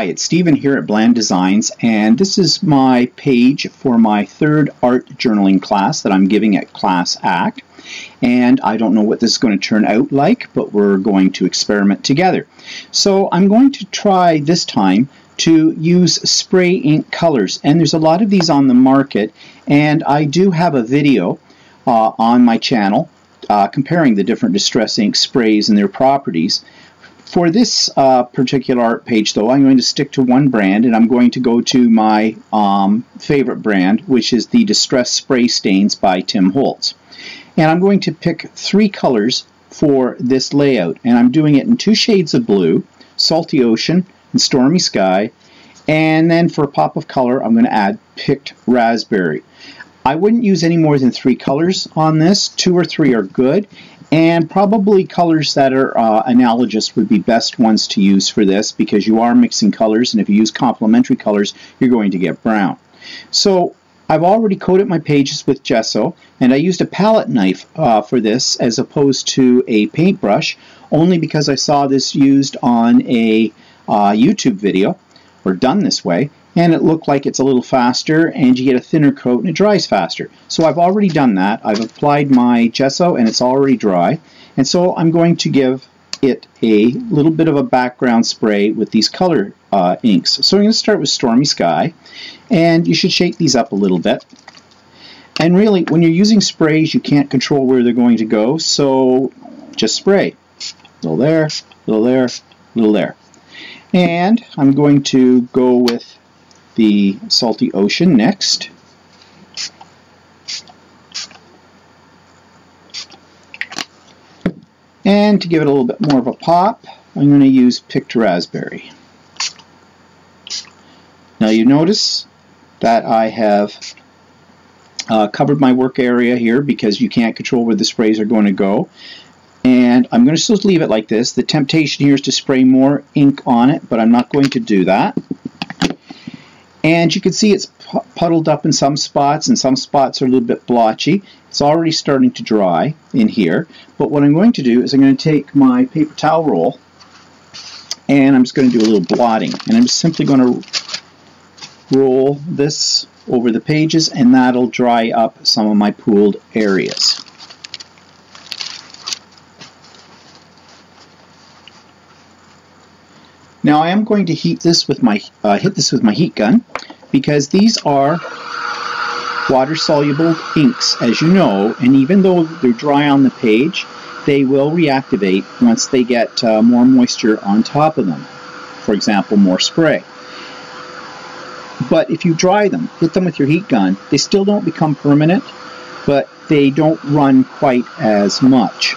Hi, it's Stephen here at Bland Designs, and this is my page for my third art journaling class that I'm giving at Class Act. And I don't know what this is going to turn out like, but we're going to experiment together. So I'm going to try this time to use spray ink colors, and there's a lot of these on the market, and I do have a video uh, on my channel uh, comparing the different distress ink sprays and their properties. For this uh, particular art page, though, I'm going to stick to one brand, and I'm going to go to my um, favorite brand, which is the Distress Spray Stains by Tim Holtz. And I'm going to pick three colors for this layout, and I'm doing it in two shades of blue, Salty Ocean and Stormy Sky, and then for a pop of color, I'm going to add Picked Raspberry. I wouldn't use any more than three colors on this. Two or three are good, and probably colors that are uh, analogous would be best ones to use for this because you are mixing colors and if you use complementary colors you're going to get brown. So I've already coated my pages with gesso and I used a palette knife uh, for this as opposed to a paintbrush only because I saw this used on a uh, YouTube video or done this way and it looked like it's a little faster and you get a thinner coat and it dries faster. So I've already done that. I've applied my gesso and it's already dry and so I'm going to give it a little bit of a background spray with these color uh, inks. So I'm going to start with Stormy Sky and you should shake these up a little bit. And really when you're using sprays you can't control where they're going to go so just spray. A little there, a little there, a little there. And I'm going to go with the salty ocean next. And to give it a little bit more of a pop, I'm going to use picked raspberry. Now you notice that I have uh, covered my work area here because you can't control where the sprays are going to go. And I'm going to still leave it like this. The temptation here is to spray more ink on it, but I'm not going to do that. And you can see it's puddled up in some spots and some spots are a little bit blotchy. It's already starting to dry in here. But what I'm going to do is I'm going to take my paper towel roll and I'm just going to do a little blotting. And I'm simply going to roll this over the pages and that'll dry up some of my pooled areas. Now I am going to heat this with my uh, hit this with my heat gun because these are water soluble inks as you know and even though they're dry on the page they will reactivate once they get uh, more moisture on top of them. For example more spray. But if you dry them hit them with your heat gun they still don't become permanent but they don't run quite as much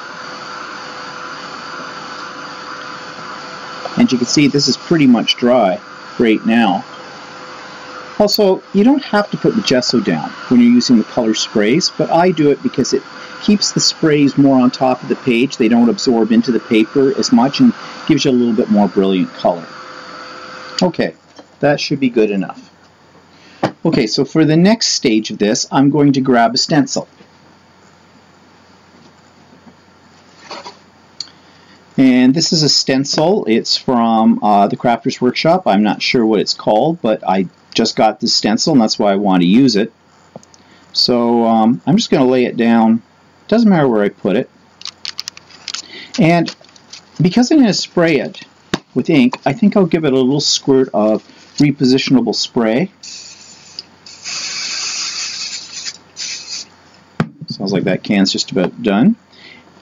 And you can see this is pretty much dry right now. Also, you don't have to put the gesso down when you're using the color sprays, but I do it because it keeps the sprays more on top of the page. They don't absorb into the paper as much and gives you a little bit more brilliant color. Okay, that should be good enough. Okay, so for the next stage of this, I'm going to grab a stencil. This is a stencil. It's from uh, the Crafters Workshop. I'm not sure what it's called, but I just got this stencil, and that's why I want to use it. So um, I'm just going to lay it down. Doesn't matter where I put it. And because I'm going to spray it with ink, I think I'll give it a little squirt of repositionable spray. Sounds like that can's just about done.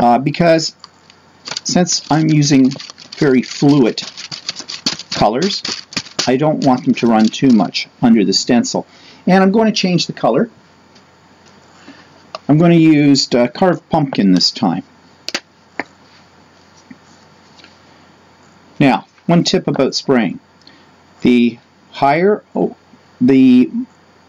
Uh, because since I'm using very fluid colors, I don't want them to run too much under the stencil. And I'm going to change the color. I'm going to use uh, carved pumpkin this time. Now, one tip about spraying. The higher, oh, the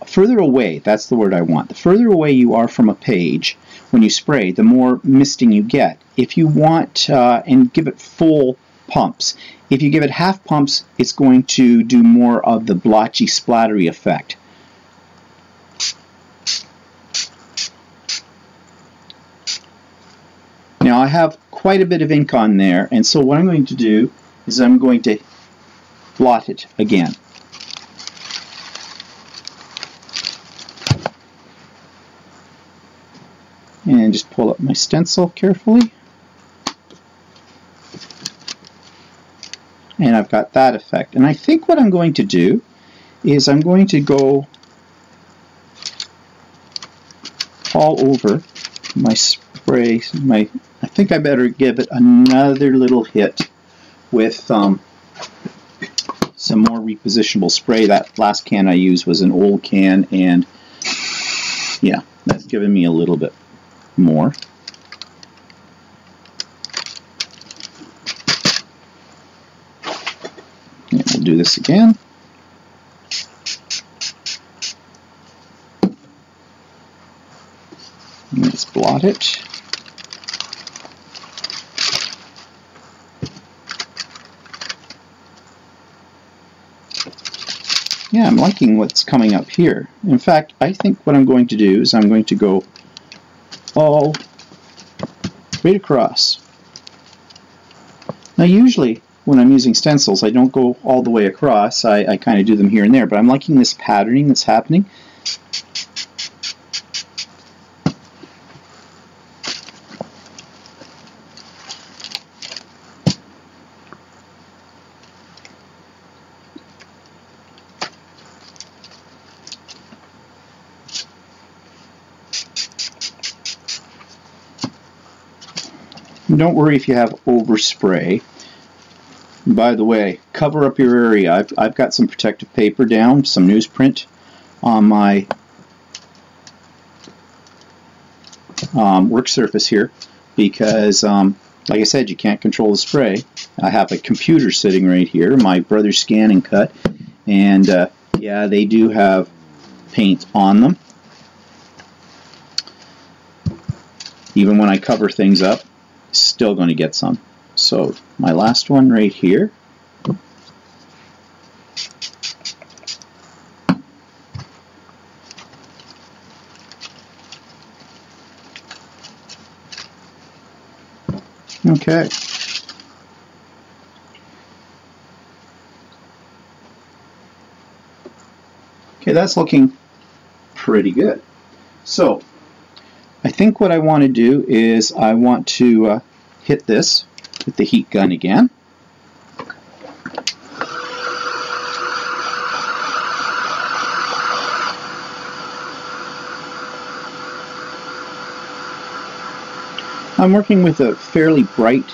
further away, that's the word I want, the further away you are from a page when you spray, the more misting you get. If you want, uh, and give it full pumps, if you give it half pumps, it's going to do more of the blotchy splattery effect. Now I have quite a bit of ink on there, and so what I'm going to do is I'm going to blot it again. And just pull up my stencil carefully. And I've got that effect. And I think what I'm going to do is I'm going to go all over my spray. My I think I better give it another little hit with um, some more repositionable spray. That last can I used was an old can and yeah, that's given me a little bit more. And we'll do this again. Let's blot it. Yeah, I'm liking what's coming up here. In fact, I think what I'm going to do is I'm going to go all right across. Now usually when I'm using stencils I don't go all the way across, I, I kind of do them here and there, but I'm liking this patterning that's happening. Don't worry if you have overspray. By the way, cover up your area. I've, I've got some protective paper down, some newsprint on my um, work surface here because, um, like I said, you can't control the spray. I have a computer sitting right here, my brother's ScanNCut, and uh, yeah, they do have paint on them. Even when I cover things up, still going to get some. So my last one right here. Okay. Okay, that's looking pretty good. So think what I want to do is I want to uh, hit this with the heat gun again. I'm working with a fairly bright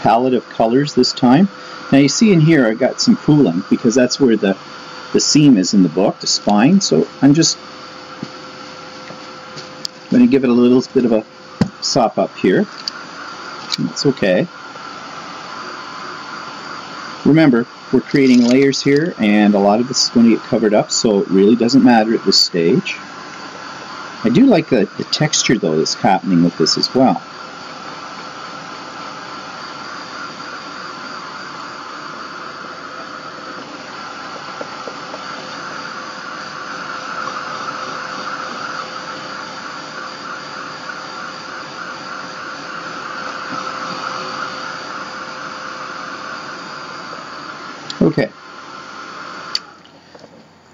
palette of colors this time. Now you see in here I got some pooling because that's where the, the seam is in the book, the spine. So I'm just going to give it a little bit of a sop up here. That's okay. Remember, we're creating layers here, and a lot of this is going to get covered up, so it really doesn't matter at this stage. I do like the, the texture, though, that's happening with this as well. Okay.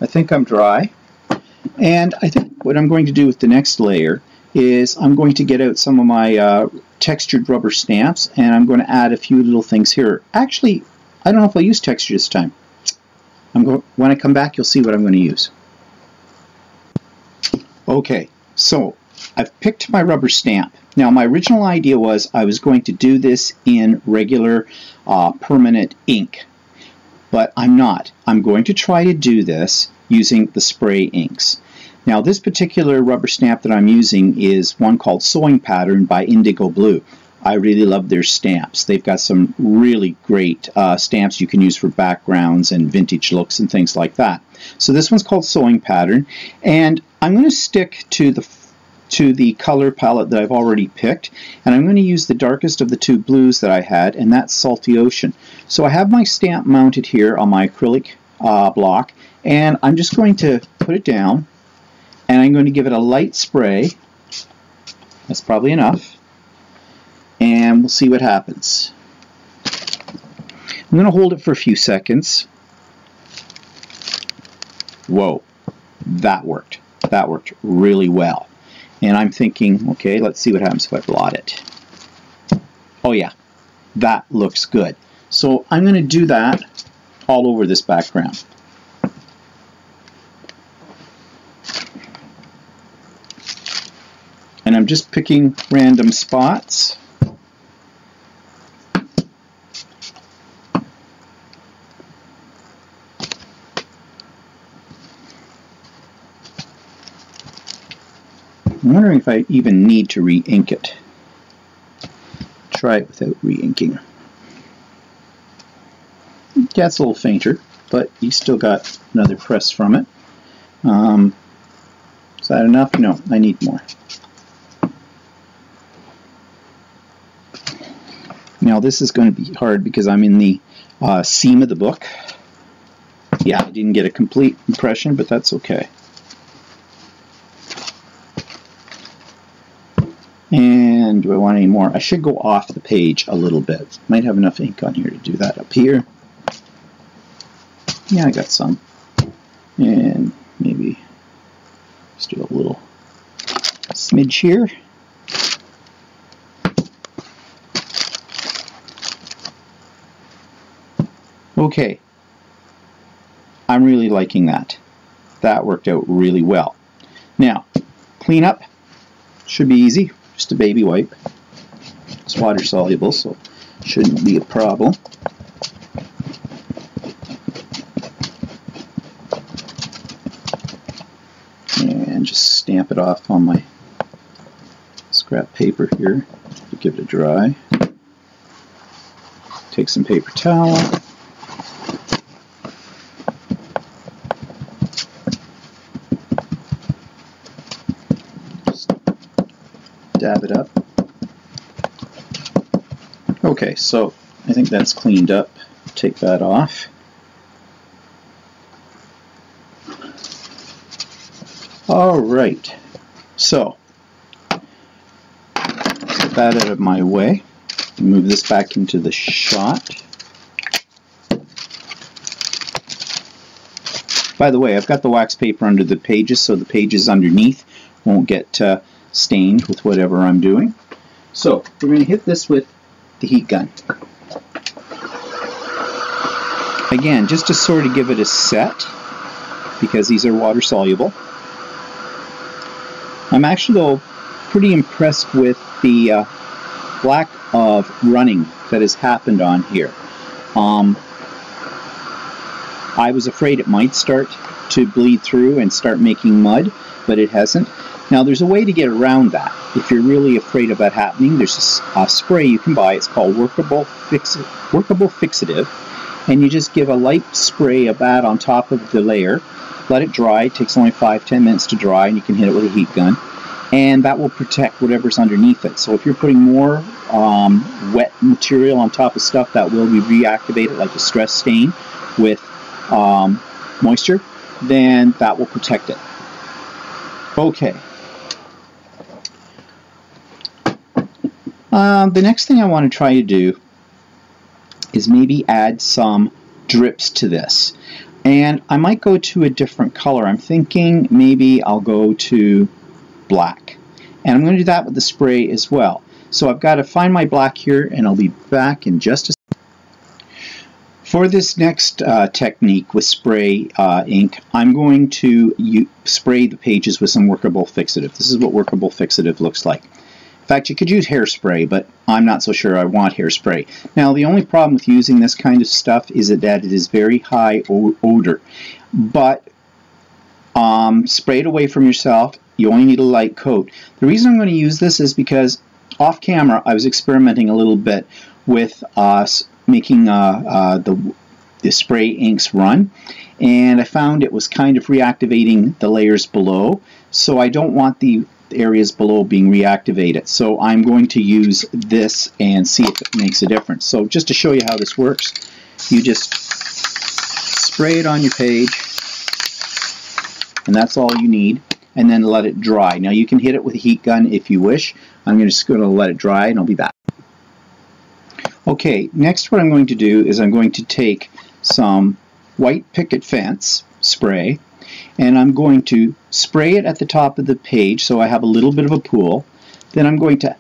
I think I'm dry. And I think what I'm going to do with the next layer is I'm going to get out some of my uh, textured rubber stamps and I'm going to add a few little things here. Actually, I don't know if I'll use texture this time. I'm when I come back, you'll see what I'm going to use. Okay, so I've picked my rubber stamp. Now, my original idea was I was going to do this in regular uh, permanent ink but I'm not. I'm going to try to do this using the spray inks. Now this particular rubber stamp that I'm using is one called Sewing Pattern by IndigoBlu. I really love their stamps. They've got some really great uh, stamps you can use for backgrounds and vintage looks and things like that. So this one's called Sewing Pattern and I'm going to stick to the to the color palette that I've already picked and I'm going to use the darkest of the two blues that I had and that's Salty Ocean. So I have my stamp mounted here on my acrylic uh, block and I'm just going to put it down and I'm going to give it a light spray. That's probably enough and we'll see what happens. I'm going to hold it for a few seconds whoa, that worked. That worked really well. And I'm thinking, okay, let's see what happens if I blot it. Oh yeah, that looks good. So I'm going to do that all over this background. And I'm just picking random spots. I'm wondering if I even need to re-ink it. Try it without re-inking. Yeah, it's a little fainter, but you still got another press from it. Um, is that enough? No, I need more. Now this is going to be hard because I'm in the uh, seam of the book. Yeah, I didn't get a complete impression, but that's okay. And I want any more? I should go off the page a little bit. Might have enough ink on here to do that up here. Yeah, I got some. And maybe just do a little smidge here. Okay, I'm really liking that. That worked out really well. Now, clean up should be easy just a baby wipe. It's water soluble, so shouldn't be a problem. And just stamp it off on my scrap paper here to give it a dry. Take some paper towel. dab it up. Okay, so I think that's cleaned up. Take that off. All right, so get that out of my way. Move this back into the shot. By the way, I've got the wax paper under the pages, so the pages underneath won't get uh, stained with whatever I'm doing. So we're going to hit this with the heat gun. Again, just to sort of give it a set, because these are water soluble. I'm actually though pretty impressed with the uh, lack of running that has happened on here. Um, I was afraid it might start to bleed through and start making mud, but it hasn't. Now there's a way to get around that. If you're really afraid of that happening, there's a, a spray you can buy. It's called Workable, Fix Workable Fixative. And you just give a light spray of that on top of the layer. Let it dry. It takes only 5-10 minutes to dry and you can hit it with a heat gun. And that will protect whatever's underneath it. So if you're putting more um, wet material on top of stuff that will be reactivated like a stress stain with um, moisture, then that will protect it. Okay, Um, the next thing I want to try to do is maybe add some drips to this. And I might go to a different color. I'm thinking maybe I'll go to black. And I'm going to do that with the spray as well. So I've got to find my black here and I'll be back in just a for this next uh, technique with spray uh, ink, I'm going to spray the pages with some workable fixative. This is what workable fixative looks like fact, you could use hairspray, but I'm not so sure I want hairspray. Now, the only problem with using this kind of stuff is that it is very high odor. But um, spray it away from yourself. You only need a light coat. The reason I'm going to use this is because off camera I was experimenting a little bit with uh, making uh, uh, the, the spray inks run and I found it was kind of reactivating the layers below so I don't want the areas below being reactivated. So I'm going to use this and see if it makes a difference. So just to show you how this works, you just spray it on your page, and that's all you need, and then let it dry. Now you can hit it with a heat gun if you wish. I'm just going to let it dry, and I'll be back. Okay, next what I'm going to do is I'm going to take some white picket fence spray, and I'm going to spray it at the top of the page so I have a little bit of a pool. Then I'm going to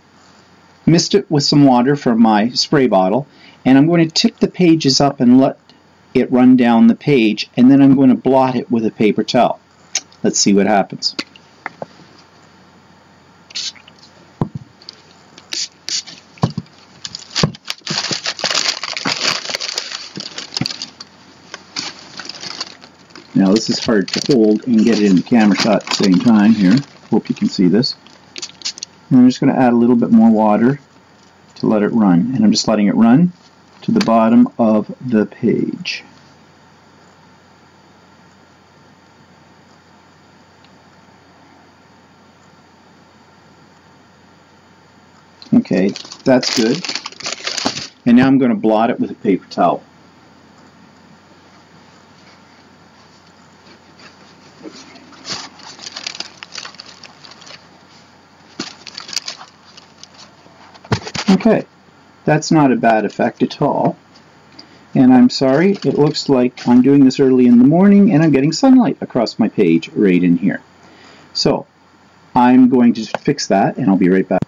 mist it with some water from my spray bottle and I'm going to tip the pages up and let it run down the page and then I'm going to blot it with a paper towel. Let's see what happens. This is hard to hold and get it in the camera shot at the same time here. Hope you can see this. And I'm just going to add a little bit more water to let it run. And I'm just letting it run to the bottom of the page. Okay, that's good. And now I'm going to blot it with a paper towel. Okay, that's not a bad effect at all. And I'm sorry, it looks like I'm doing this early in the morning and I'm getting sunlight across my page right in here. So I'm going to fix that and I'll be right back.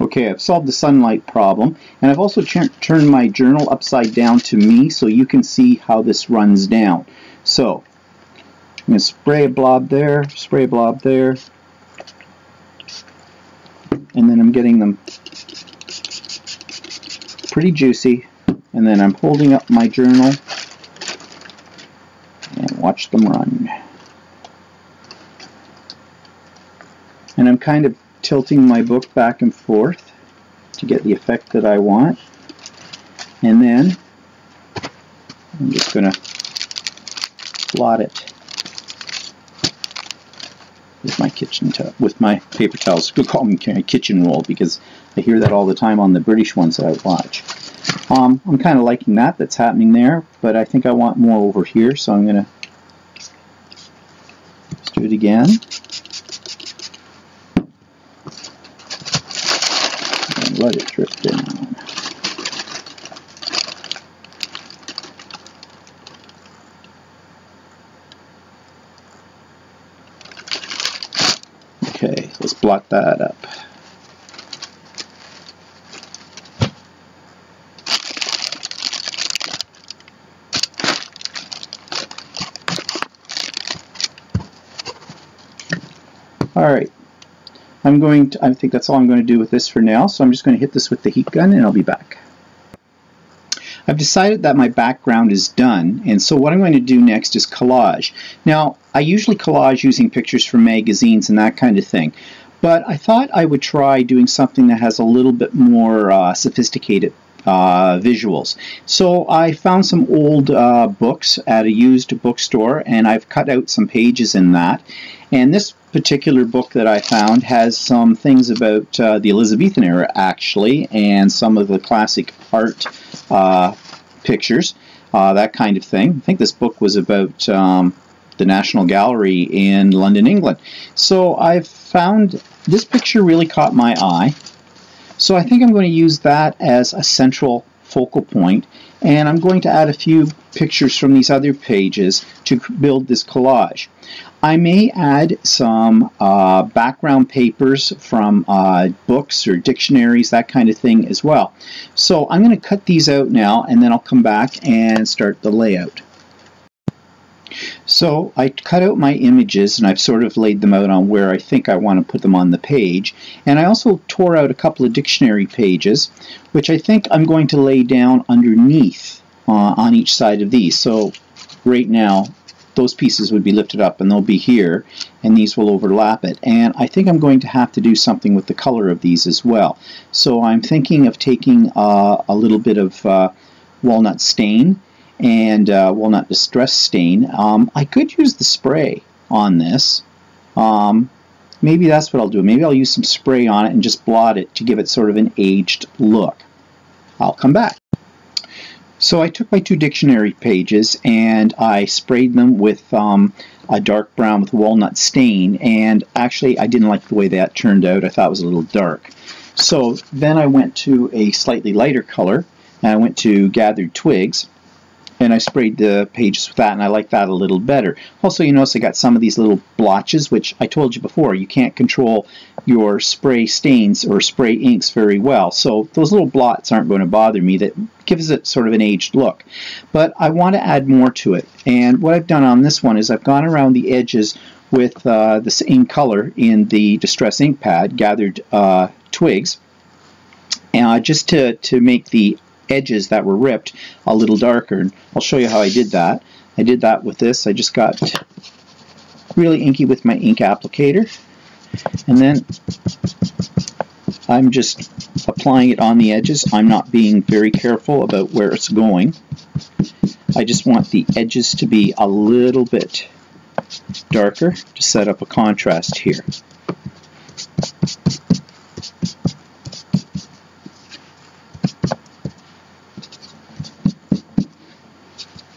Okay, I've solved the sunlight problem and I've also turned my journal upside down to me so you can see how this runs down. So I'm going to spray a blob there, spray a blob there, and then I'm getting them pretty juicy. And then I'm holding up my journal and watch them run. And I'm kind of tilting my book back and forth to get the effect that I want. And then I'm just going to blot it my kitchen with my paper towels. We call them kitchen roll because I hear that all the time on the British ones that I watch. Um, I'm kind of liking that that's happening there, but I think I want more over here, so I'm going to do it again. And let it drip down. Okay, that up. Alright, I'm going to, I think that's all I'm going to do with this for now, so I'm just going to hit this with the heat gun and I'll be back. I've decided that my background is done, and so what I'm going to do next is collage. Now, I usually collage using pictures from magazines and that kind of thing, but I thought I would try doing something that has a little bit more uh, sophisticated uh, visuals. So I found some old uh, books at a used bookstore and I've cut out some pages in that. And this particular book that I found has some things about uh, the Elizabethan era actually and some of the classic art uh, pictures, uh, that kind of thing. I think this book was about um, the National Gallery in London, England. So I've found this picture really caught my eye so I think I'm going to use that as a central focal point and I'm going to add a few pictures from these other pages to build this collage. I may add some uh, background papers from uh, books or dictionaries, that kind of thing as well. So I'm going to cut these out now and then I'll come back and start the layout. So I cut out my images and I've sort of laid them out on where I think I want to put them on the page. And I also tore out a couple of dictionary pages, which I think I'm going to lay down underneath uh, on each side of these. So right now, those pieces would be lifted up and they'll be here and these will overlap it and I think I'm going to have to do something with the color of these as well so I'm thinking of taking uh, a little bit of uh, walnut stain and uh, walnut distress stain. Um, I could use the spray on this. Um, maybe that's what I'll do. Maybe I'll use some spray on it and just blot it to give it sort of an aged look. I'll come back. So I took my two dictionary pages and I sprayed them with um, a dark brown with walnut stain and actually I didn't like the way that turned out. I thought it was a little dark. So then I went to a slightly lighter color and I went to gathered twigs and I sprayed the pages with that and I like that a little better. Also you notice I got some of these little blotches which I told you before you can't control your spray stains or spray inks very well. So those little blots aren't going to bother me. That gives it sort of an aged look. But I want to add more to it. And what I've done on this one is I've gone around the edges with uh, the same color in the Distress ink pad gathered uh, twigs uh, just to, to make the edges that were ripped a little darker. And I'll show you how I did that. I did that with this. I just got really inky with my ink applicator. And then I'm just applying it on the edges. I'm not being very careful about where it's going. I just want the edges to be a little bit darker to set up a contrast here.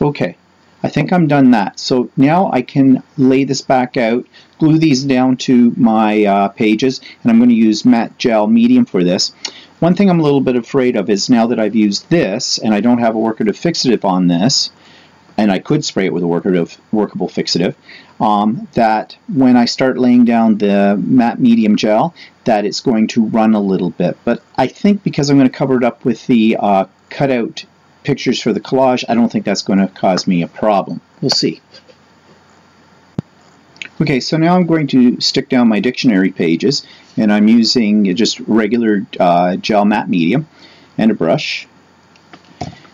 Okay, I think I'm done that. So now I can lay this back out, glue these down to my uh, pages, and I'm going to use matte gel medium for this. One thing I'm a little bit afraid of is now that I've used this, and I don't have a workative fixative on this, and I could spray it with a workative, workable fixative, um, that when I start laying down the matte medium gel, that it's going to run a little bit. But I think because I'm going to cover it up with the uh, cutout pictures for the collage, I don't think that's going to cause me a problem. We'll see. Okay, so now I'm going to stick down my dictionary pages, and I'm using just regular uh, gel matte medium and a brush.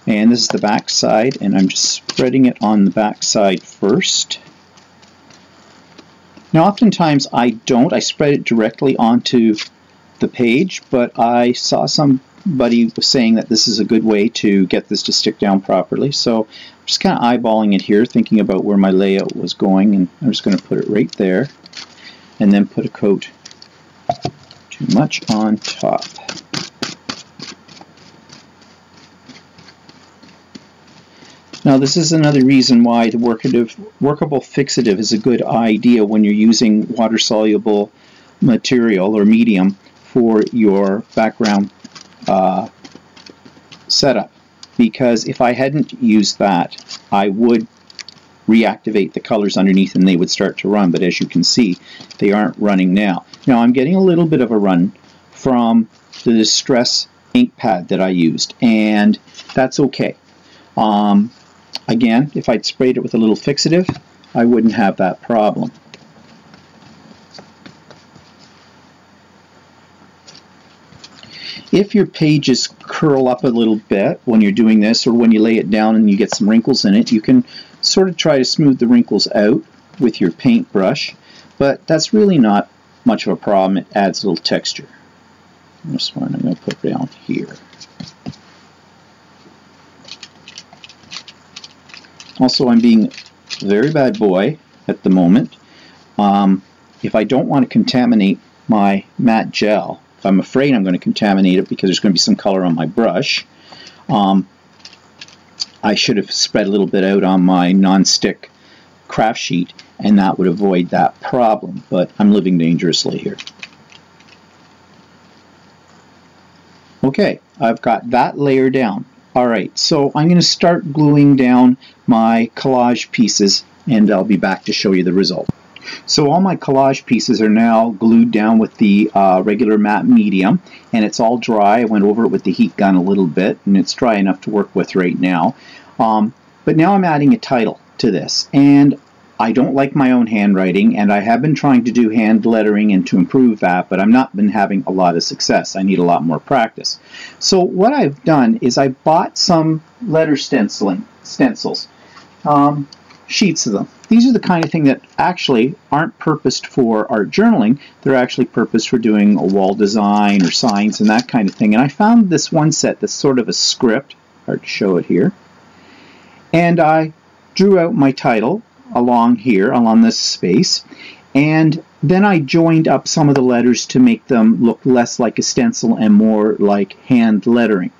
And this is the back side, and I'm just spreading it on the back side first. Now, oftentimes I don't. I spread it directly onto the page, but I saw some buddy was saying that this is a good way to get this to stick down properly. So I'm just kind of eyeballing it here, thinking about where my layout was going, and I'm just going to put it right there, and then put a coat too much on top. Now this is another reason why the workable fixative is a good idea when you're using water-soluble material or medium for your background uh, setup because if I hadn't used that I would reactivate the colors underneath and they would start to run but as you can see they aren't running now. Now I'm getting a little bit of a run from the Distress ink pad that I used and that's okay. Um, again if I'd sprayed it with a little fixative I wouldn't have that problem. If your pages curl up a little bit when you're doing this or when you lay it down and you get some wrinkles in it, you can sort of try to smooth the wrinkles out with your paintbrush, but that's really not much of a problem. It adds a little texture. This one I'm going to put down here. Also, I'm being a very bad boy at the moment. Um, if I don't want to contaminate my matte gel, I'm afraid I'm going to contaminate it because there's going to be some color on my brush, um, I should have spread a little bit out on my non-stick craft sheet and that would avoid that problem, but I'm living dangerously here. Okay, I've got that layer down. Alright, so I'm going to start gluing down my collage pieces and I'll be back to show you the result. So all my collage pieces are now glued down with the uh, regular matte medium and it's all dry. I went over it with the heat gun a little bit and it's dry enough to work with right now. Um, but now I'm adding a title to this and I don't like my own handwriting and I have been trying to do hand lettering and to improve that but I've not been having a lot of success. I need a lot more practice. So what I've done is I bought some letter stenciling stencils. Um, sheets of them. These are the kind of thing that actually aren't purposed for art journaling. They're actually purposed for doing a wall design or signs and that kind of thing. And I found this one set that's sort of a script. Hard to show it here. And I drew out my title along here, along this space. And then I joined up some of the letters to make them look less like a stencil and more like hand lettering.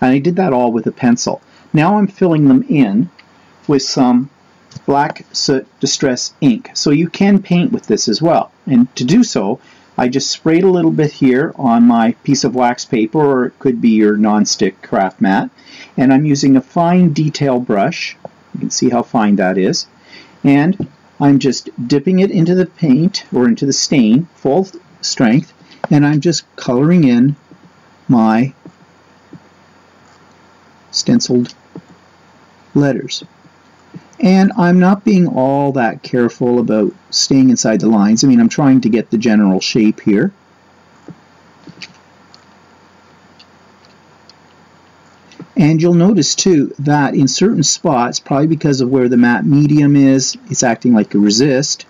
And I did that all with a pencil. Now I'm filling them in with some black soot distress ink. So you can paint with this as well. And to do so, I just sprayed a little bit here on my piece of wax paper, or it could be your non-stick craft mat. And I'm using a fine detail brush. You can see how fine that is. And I'm just dipping it into the paint, or into the stain, full strength, and I'm just coloring in my stenciled letters. And I'm not being all that careful about staying inside the lines. I mean, I'm trying to get the general shape here. And you'll notice too that in certain spots, probably because of where the matte medium is, it's acting like a resist.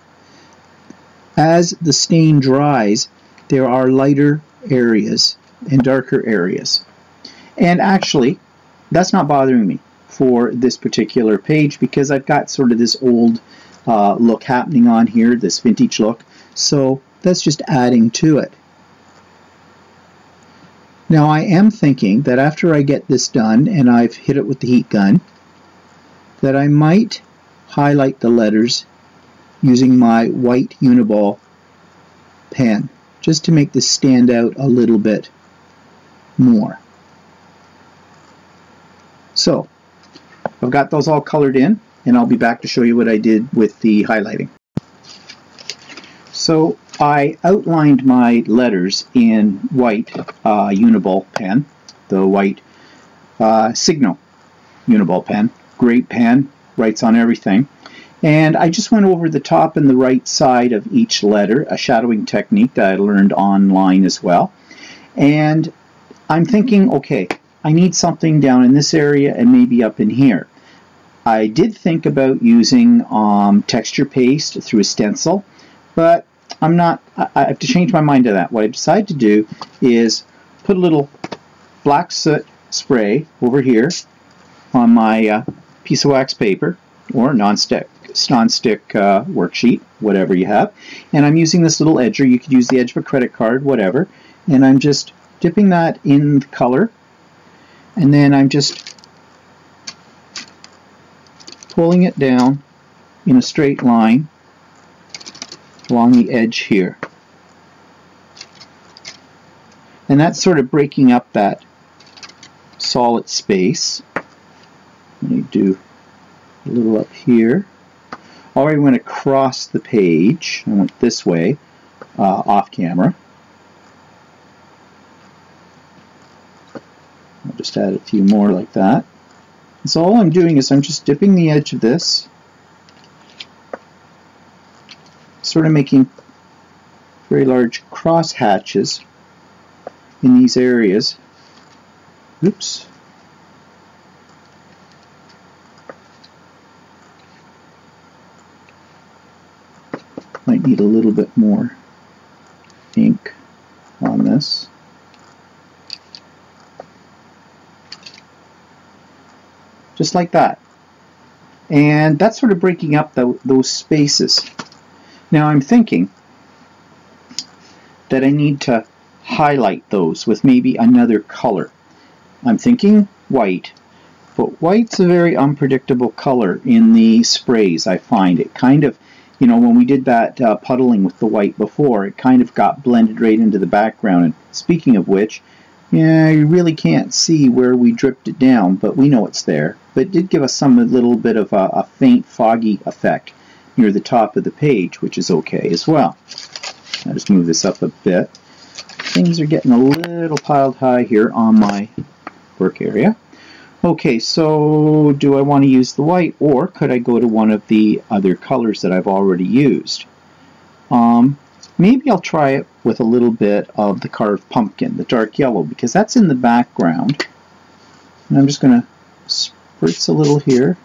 As the stain dries, there are lighter areas and darker areas. And actually, that's not bothering me for this particular page because I've got sort of this old uh, look happening on here, this vintage look. So that's just adding to it. Now I am thinking that after I get this done and I've hit it with the heat gun, that I might highlight the letters using my white Uniball pen just to make this stand out a little bit more. So I've got those all colored in and I'll be back to show you what I did with the highlighting. So I outlined my letters in white uh, Uniball pen, the white uh, Signo Uniball pen. Great pen, writes on everything. And I just went over the top and the right side of each letter, a shadowing technique that I learned online as well. And I'm thinking, okay, I need something down in this area and maybe up in here. I did think about using um, texture paste through a stencil, but I'm not, I, I have to change my mind to that. What I decided to do is put a little black soot spray over here on my uh, piece of wax paper or non-stick non-stick uh, worksheet, whatever you have. And I'm using this little edger. You could use the edge of a credit card, whatever. And I'm just dipping that in the color. And then I'm just pulling it down in a straight line along the edge here. And that's sort of breaking up that solid space. Let me do a little up here. Already went across the page. I went this way, uh, off camera. I'll just add a few more like that. So all I'm doing is I'm just dipping the edge of this, sort of making very large cross hatches in these areas. Oops. Might need a little bit more ink on this. Just like that. And that's sort of breaking up the, those spaces. Now I'm thinking that I need to highlight those with maybe another color. I'm thinking white, but white's a very unpredictable color in the sprays, I find. It kind of you know, when we did that uh, puddling with the white before, it kind of got blended right into the background. And speaking of which, yeah, you really can't see where we dripped it down, but we know it's there. But it did give us some a little bit of a, a faint foggy effect near the top of the page, which is okay as well. I'll just move this up a bit. Things are getting a little piled high here on my work area. Okay, so do I want to use the white or could I go to one of the other colors that I've already used? Um, maybe I'll try it with a little bit of the carved pumpkin, the dark yellow, because that's in the background. And I'm just going to spritz a little here.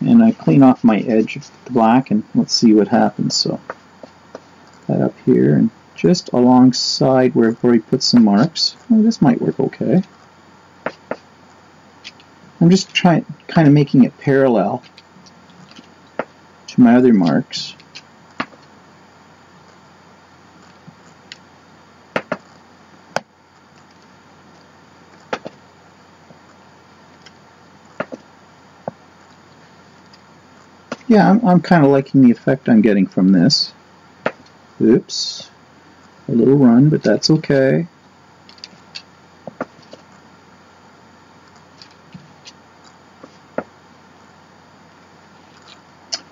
And I clean off my edge of the black and let's see what happens. So that up here and just alongside where I've already put some marks. Well, this might work okay. I'm just trying, kind of making it parallel my other marks. Yeah, I'm, I'm kind of liking the effect I'm getting from this. Oops. A little run, but that's okay.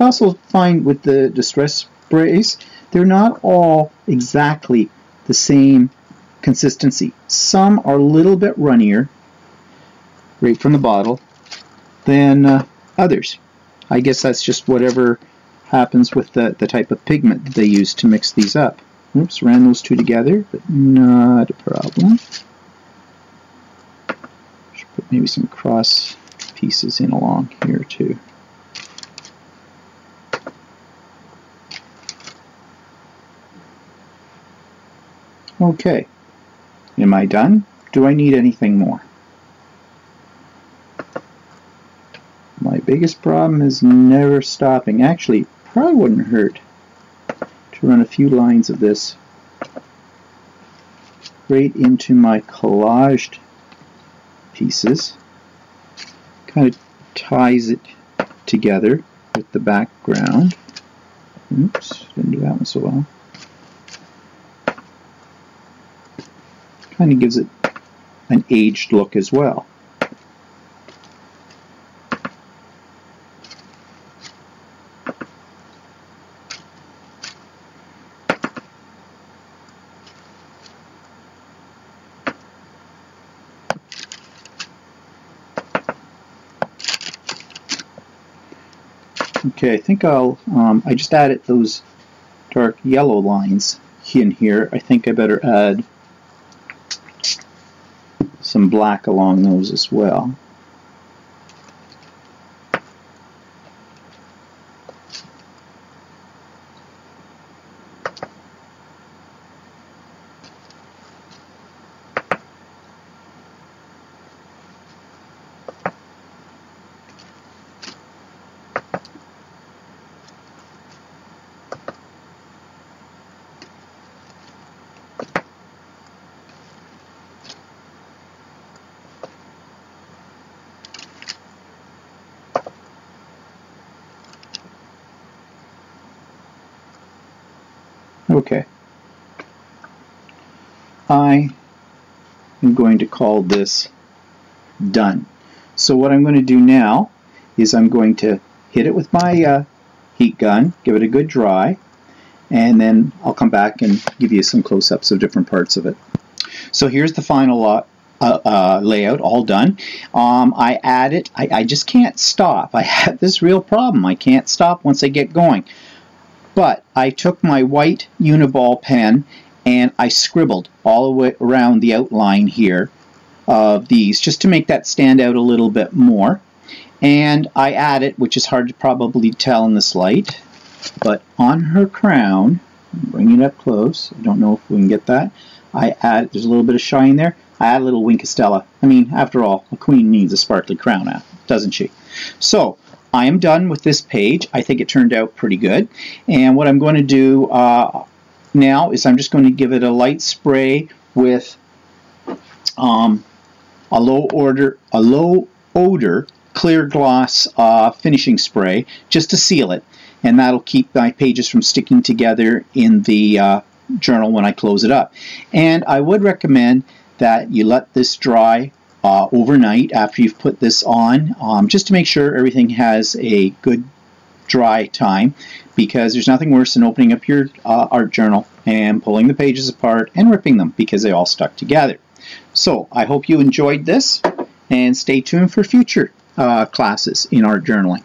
Also find with the distress sprays, they're not all exactly the same consistency. Some are a little bit runnier, right from the bottle, than uh, others. I guess that's just whatever happens with the, the type of pigment that they use to mix these up. Oops, ran those two together, but not a problem. Should put maybe some cross pieces in along here too. Okay, am I done? Do I need anything more? My biggest problem is never stopping. Actually, probably wouldn't hurt to run a few lines of this right into my collaged pieces. Kind of ties it together with the background. Oops, didn't do that one so well. Kind of gives it an aged look as well. Okay, I think I'll, um, I just added those dark yellow lines in here. I think I better add some black along those as well. Okay. I am going to call this done. So what I'm going to do now is I'm going to hit it with my uh, heat gun, give it a good dry, and then I'll come back and give you some close-ups of different parts of it. So here's the final uh, uh, layout all done. Um, I added, I, I just can't stop. I have this real problem. I can't stop once I get going. But I took my white Uniball pen and I scribbled all the way around the outline here of these just to make that stand out a little bit more. And I added, which is hard to probably tell in this light, but on her crown, bring it up close, I don't know if we can get that, I add, there's a little bit of shine there, I add a little Wink of Stella. I mean, after all, a queen needs a sparkly crown, doesn't she? So, I am done with this page. I think it turned out pretty good. And what I'm going to do uh, now is I'm just going to give it a light spray with um, a low order, a low odor clear gloss uh, finishing spray just to seal it. And that'll keep my pages from sticking together in the uh, journal when I close it up. And I would recommend that you let this dry uh, overnight after you've put this on, um, just to make sure everything has a good dry time because there's nothing worse than opening up your uh, art journal and pulling the pages apart and ripping them because they all stuck together. So I hope you enjoyed this and stay tuned for future uh, classes in art journaling.